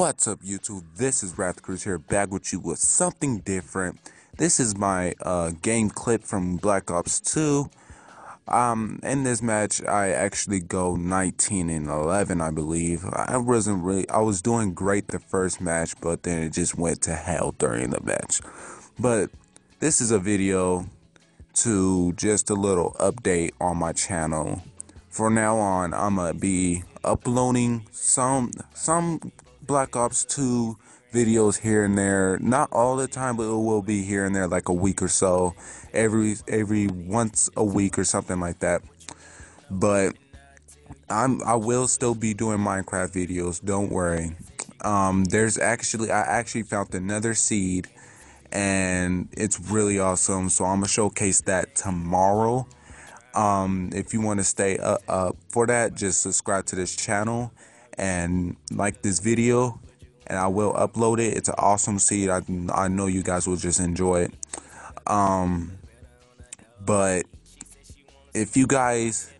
What's up YouTube? This is Wrath Cruz here back with you with something different. This is my uh, game clip from Black Ops 2. Um, in this match I actually go 19 and 11 I believe. I wasn't really I was doing great the first match but then it just went to hell during the match. But this is a video to just a little update on my channel. For now on I'm gonna be uploading some some Black Ops 2 videos here and there. Not all the time, but it will be here and there, like a week or so, every every once a week or something like that. But I'm I will still be doing Minecraft videos. Don't worry. Um, there's actually I actually found another seed, and it's really awesome. So I'm gonna showcase that tomorrow. Um, if you want to stay up, up for that, just subscribe to this channel and like this video and I will upload it. It's an awesome seed. I, I know you guys will just enjoy it. Um, but if you guys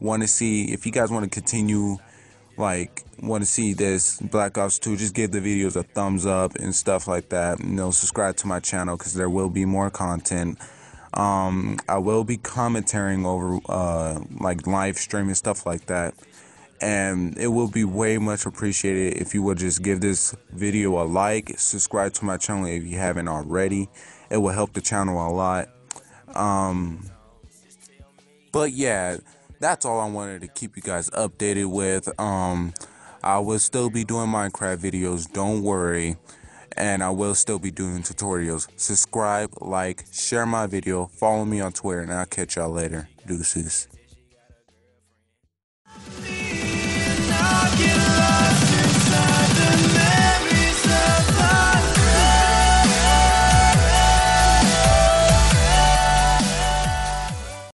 want to see, if you guys want to continue, like, want to see this Black Ops 2, just give the videos a thumbs up and stuff like that. You know, subscribe to my channel because there will be more content. Um, I will be commentating over, uh, like, live streaming stuff like that and it will be way much appreciated if you would just give this video a like subscribe to my channel if you haven't already. It will help the channel a lot. Um but yeah that's all i wanted to keep you guys updated with. Um i will still be doing minecraft videos don't worry. And i will still be doing tutorials. Subscribe like share my video follow me on twitter and i'll catch y'all later. Deuces